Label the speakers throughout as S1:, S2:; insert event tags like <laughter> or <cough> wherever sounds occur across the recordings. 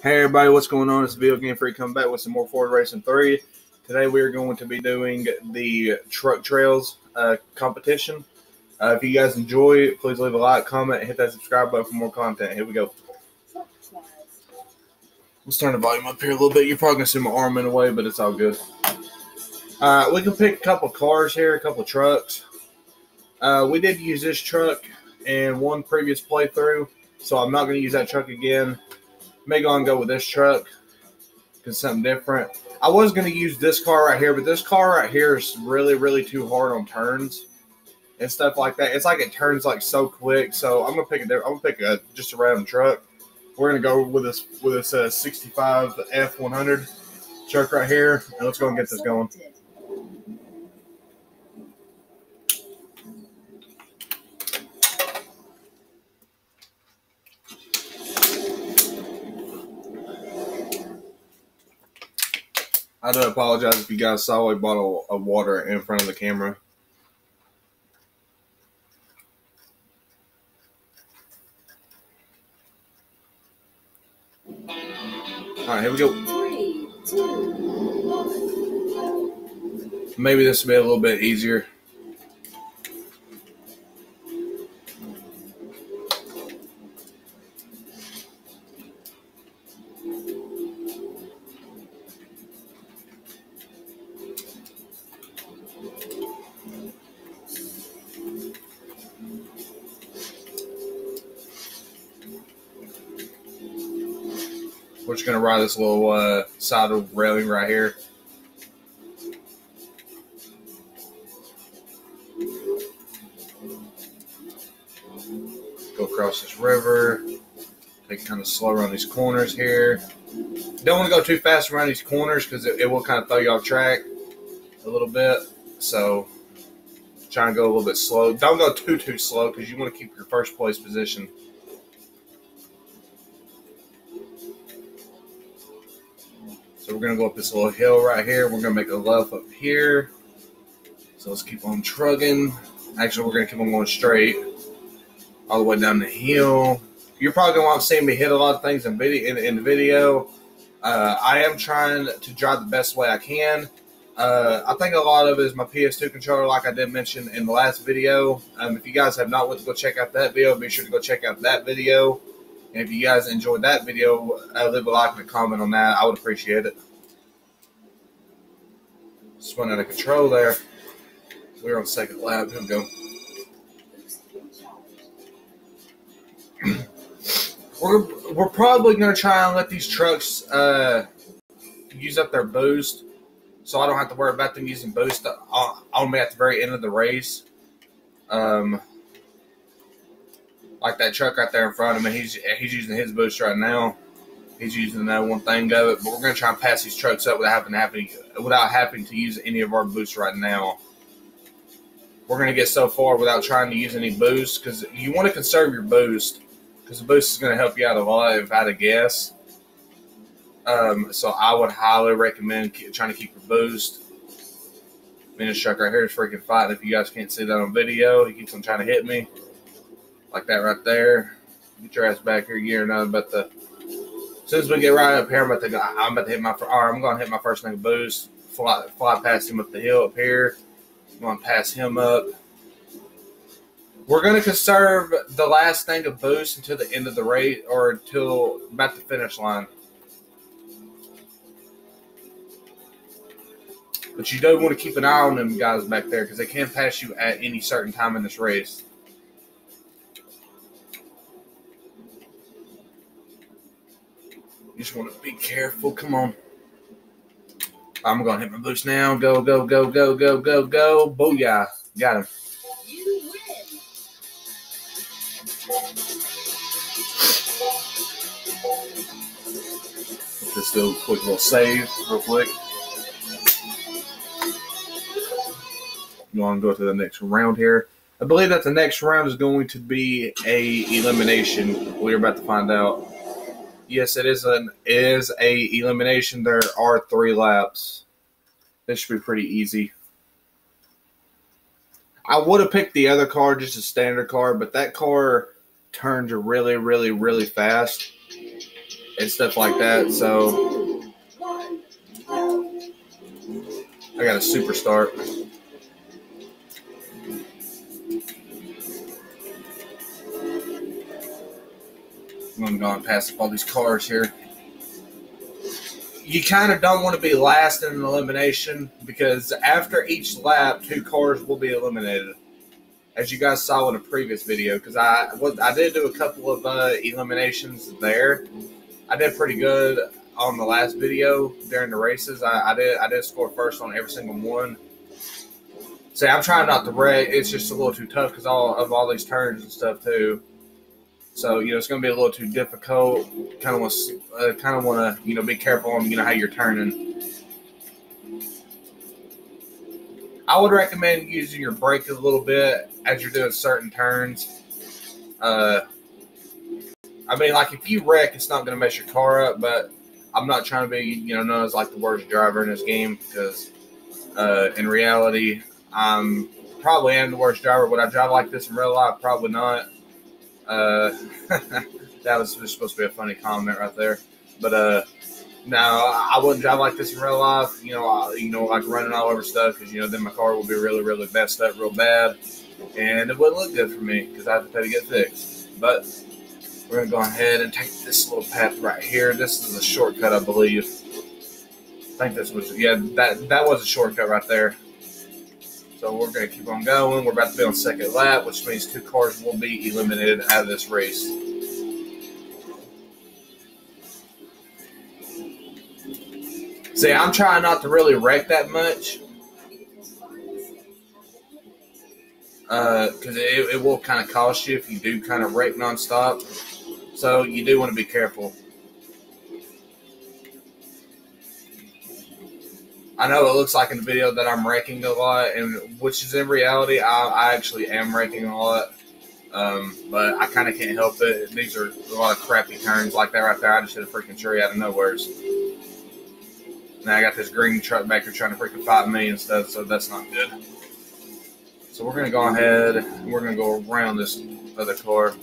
S1: Hey everybody, what's going on? It's Video Game Freak coming back with some more Ford Racing 3. Today we are going to be doing the Truck Trails uh, competition. Uh, if you guys enjoy, it, please leave a like, comment, hit that subscribe button for more content. Here we go. Let's turn the volume up here a little bit. You're probably going to see my arm in the way, but it's all good. Uh, we can pick a couple cars here, a couple trucks. Uh, we did use this truck in one previous playthrough, so I'm not going to use that truck again may go and go with this truck because something different. I was going to use this car right here, but this car right here is really, really too hard on turns and stuff like that. It's like it turns like so quick. So I'm gonna pick a. I'm gonna pick a just a random truck. We're gonna go with this with this uh, 65 F100 truck right here, and let's go and get this going. I do apologize if you guys saw a bottle of water in front of the camera. All right, here we go. Three, two, one. Maybe this will be a little bit easier. Ride this little uh, side of railing right here. Go across this river. Take kind of slow around these corners here. Don't want to go too fast around these corners because it, it will kind of throw you off track a little bit. So try and go a little bit slow. Don't go too too slow because you want to keep your first place position. We're gonna go up this little hill right here. We're gonna make a left up here. So let's keep on trugging. Actually, we're gonna keep on going straight all the way down the hill. You're probably gonna want to see me hit a lot of things in video. In, in the video, uh, I am trying to drive the best way I can. Uh, I think a lot of it is my PS2 controller, like I did mention in the last video. Um, if you guys have not went to go check out that video, be sure to go check out that video. And if you guys enjoyed that video, uh, leave a like and a comment on that. I would appreciate it. Spun out of control there. We're on second lap. Here we go. <clears throat> we're, we're probably going to try and let these trucks uh, use up their boost so I don't have to worry about them using boost on me at the very end of the race. Um, like that truck right there in front of me. He's he's using his boost right now. He's using that one thing of it, but we're gonna try and pass these trucks up without having to without having to use any of our boosts right now. We're gonna get so far without trying to use any boost because you want to conserve your boost because the boost is gonna help you out a lot if I had to guess. Um, so I would highly recommend trying to keep your boost. This truck right here is freaking fighting. If you guys can't see that on video, he keeps on trying to hit me like that right there. Get your ass back here. You're not about the. As soon as we get right up here, I'm about to go. I'm about to hit my. I'm going to hit my first thing of boost. Fly, fly past him up the hill up here. I'm going to pass him up. We're going to conserve the last thing of boost until the end of the race or until about the finish line. But you do want to keep an eye on them guys back there because they can pass you at any certain time in this race. You just want to be careful. Come on. I'm going to hit my boost now. Go, go, go, go, go, go, go. Booyah. Got him. Let's do a quick little save real quick. You want to go to the next round here. I believe that the next round is going to be a elimination. We're about to find out. Yes, it is an is a elimination. There are three laps. This should be pretty easy. I would have picked the other car, just a standard car, but that car turns really, really, really fast. and stuff like that. So I got a super start. And pass up all these cars here. You kind of don't want to be last in an elimination because after each lap, two cars will be eliminated, as you guys saw in a previous video. Because I was I did do a couple of uh, eliminations there. I did pretty good on the last video during the races. I, I did I did score first on every single one. See, I'm trying not to wreck. It's just a little too tough because all of all these turns and stuff too. So you know it's going to be a little too difficult. Kind of want, uh, kind of want to you know be careful on you know how you're turning. I would recommend using your brake a little bit as you're doing certain turns. Uh, I mean, like if you wreck, it's not going to mess your car up. But I'm not trying to be you know known as like the worst driver in this game because uh, in reality, I'm probably am the worst driver. Would I drive like this in real life? Probably not. Uh, <laughs> that was just supposed to be a funny comment right there. But uh, no, I wouldn't drive like this in real life. You know, I, you know, like running all over stuff because you know then my car will be really, really messed up real bad, and it wouldn't look good for me because I have to pay to get fixed. But we're gonna go ahead and take this little path right here. This is a shortcut, I believe. I think this was yeah that that was a shortcut right there. So we're going to keep on going. We're about to be on second lap, which means two cars will be eliminated out of this race. See, I'm trying not to really wreck that much. Because uh, it, it will kind of cost you if you do kind of wreck nonstop. So you do want to be careful. I know it looks like in the video that I'm wrecking a lot, and which is in reality, I, I actually am wrecking a lot. Um, but I kind of can't help it. These are a lot of crappy turns like that right there. I just hit a freaking tree out of nowheres. Now I got this green truck back here trying to freaking fight me and stuff, so that's not good. So we're gonna go ahead and we're gonna go around this other car.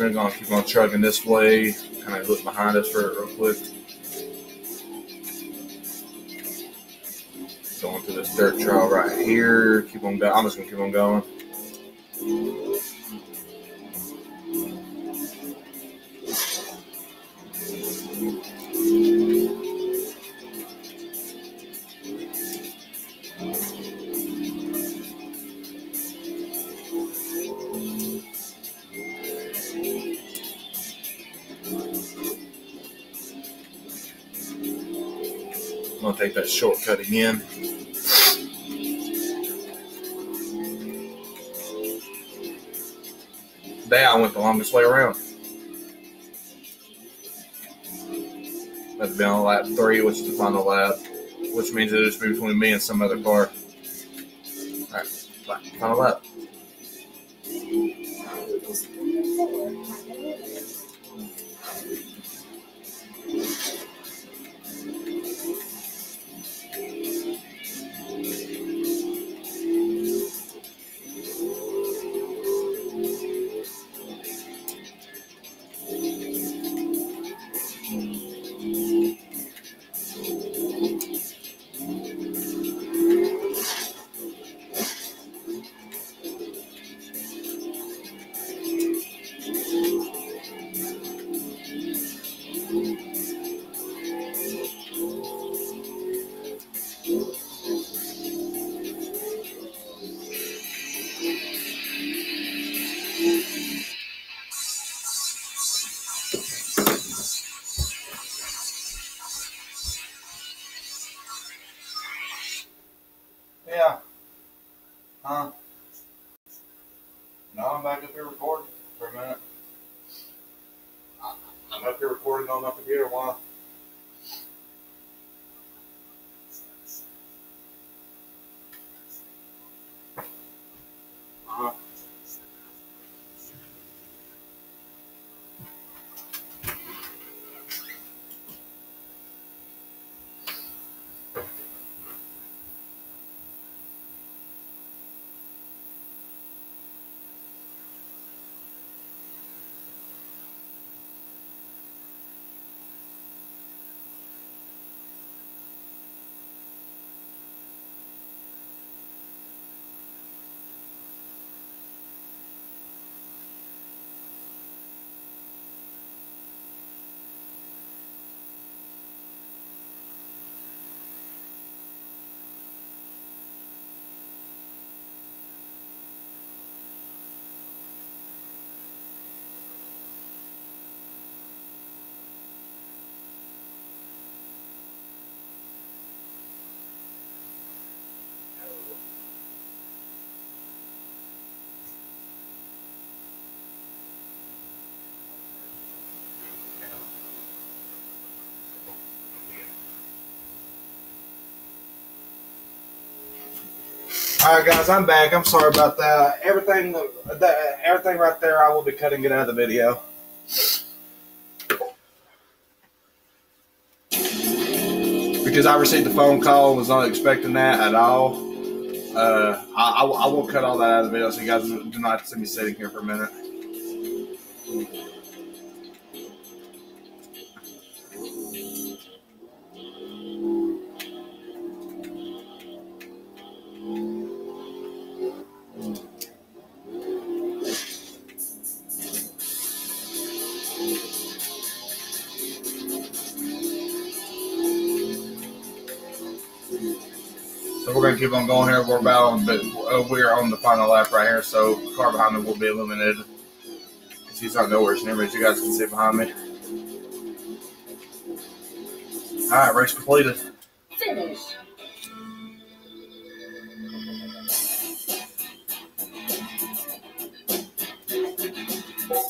S1: We're gonna keep on chugging this way. Kind of look behind us for it real quick. Going to this dirt trail right here. Keep on going. I'm just gonna keep on going. I'm that. Today I went the longest way around. That's been on lap three, which is the final lap, which means it'll just be between me and some other car. Alright, final lap. I'm up here recording on my computer while. Uh-huh. All right, guys, I'm back. I'm sorry about that. Everything, that, everything right there, I will be cutting it out of the video. Because I received a phone call, was not expecting that at all. Uh, I, I, I will cut all that out of the video, so you guys do not see me sitting here for a minute. Keep on going here. We're about on, but uh, we're on the final lap right here. So the car behind me will be eliminated. She's not nowhere near as you guys can see behind me. All right, race completed.
S2: Finish.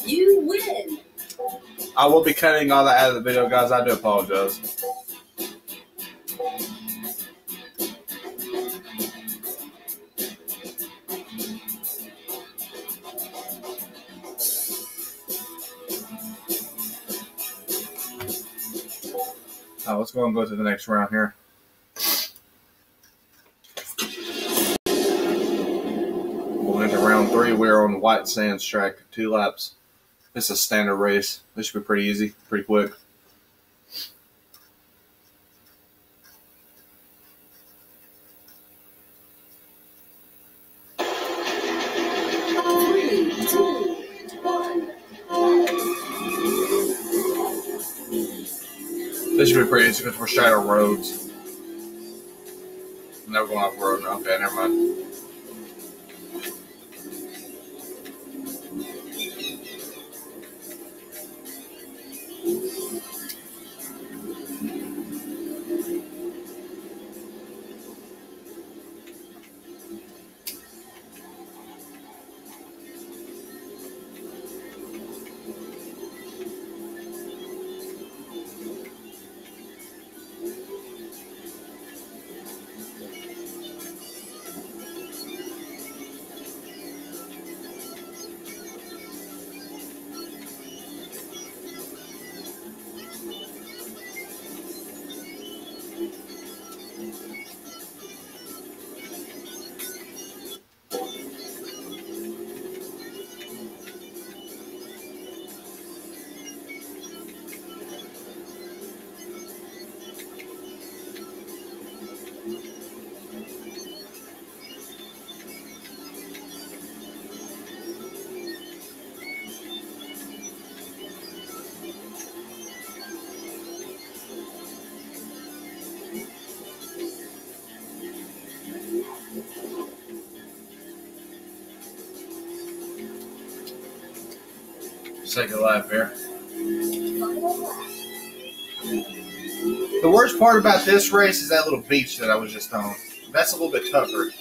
S2: You win.
S1: I will be cutting all that out of the video, guys. I do apologize. Uh, let's go and go to the next round here. Going into round three, we're on White Sands track, two laps. This is a standard race. This should be pretty easy, pretty quick.
S2: Three, two,
S1: This should be pretty easy because we're straight on roads. Never going off road. Okay, never mind. Second lap here. The worst part about this race is that little beach that I was just on. That's a little bit tougher.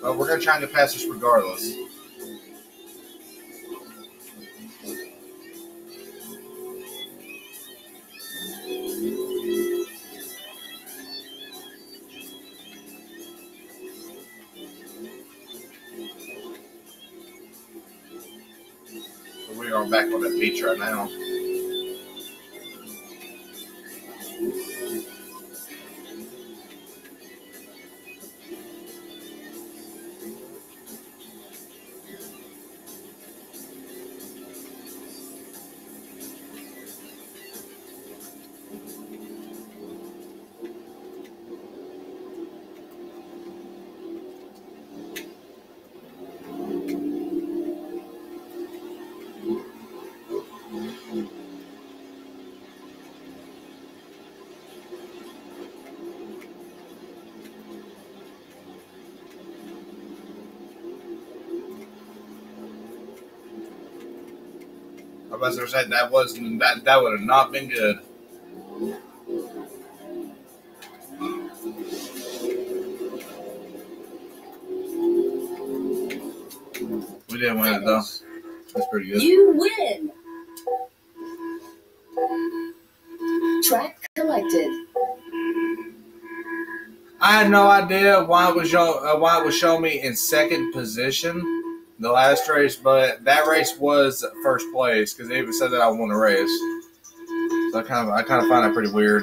S1: But we're going to try and get past this regardless. Are back on that beach right now. I was gonna say that wasn't that that would have not been good. We didn't win it though. That's pretty good.
S2: You win. Track collected.
S1: I had no idea why it was show, uh, why it was showing me in second position the last race, but that race was first place because they even said that I won the race. So I kind of I kind of find that pretty weird.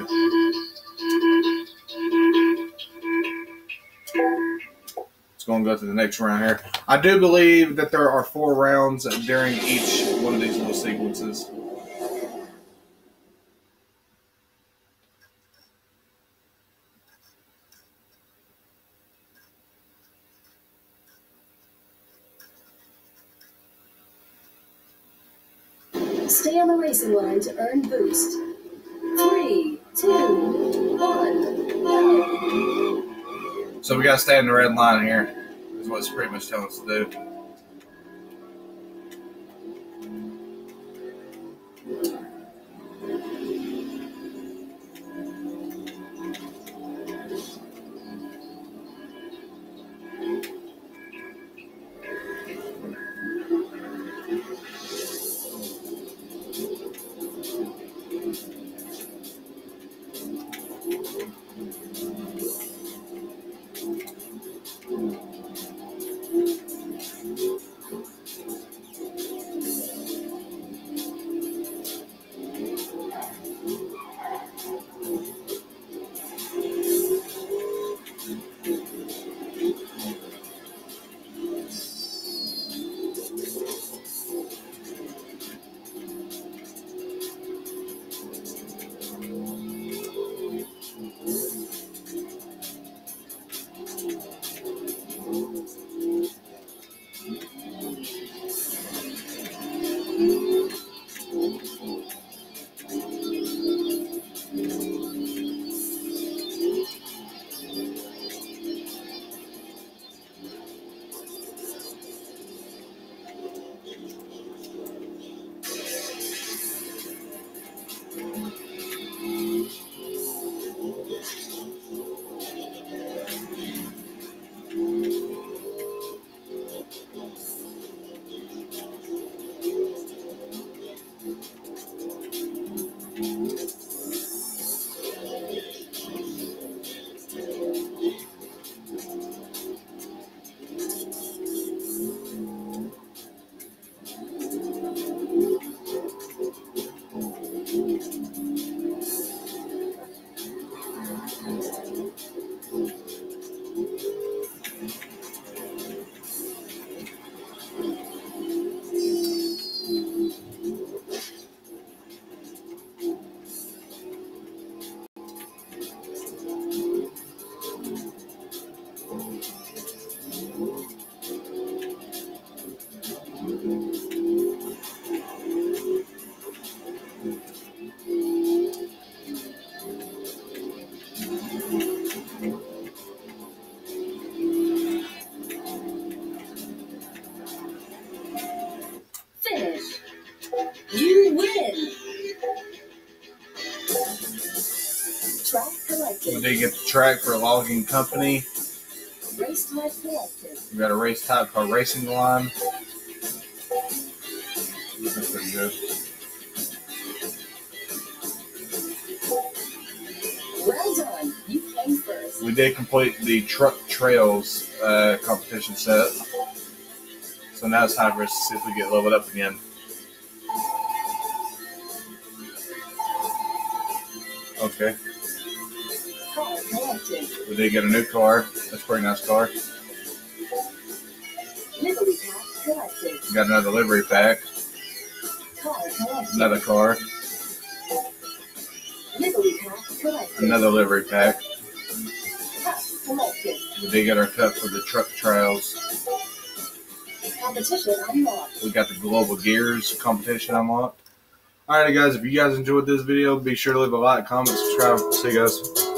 S1: It's going to go to the next round here. I do believe that there are four rounds during each one of these little sequences.
S2: Stay on the racing line to earn boost. Three, two, one, go.
S1: So we got to stay in the red line here. Is what it's pretty much telling us to do.
S2: Finish. You win. Track collected.
S1: did get the track for a logging company.
S2: Race type collected.
S1: We got a race type called Racing Line. Did complete the Truck Trails uh, competition set. So now it's time for us to see if we get leveled up again. Okay, we did get a new car. That's a pretty nice car. We got another livery pack, another car, another livery pack.
S2: Cup collected.
S1: We did get our cup for the Truck trials.
S2: Competition unlocked.
S1: We got the Global Gears competition unlocked. Alright, guys, if you guys enjoyed this video, be sure to leave a like, comment, subscribe. See you guys.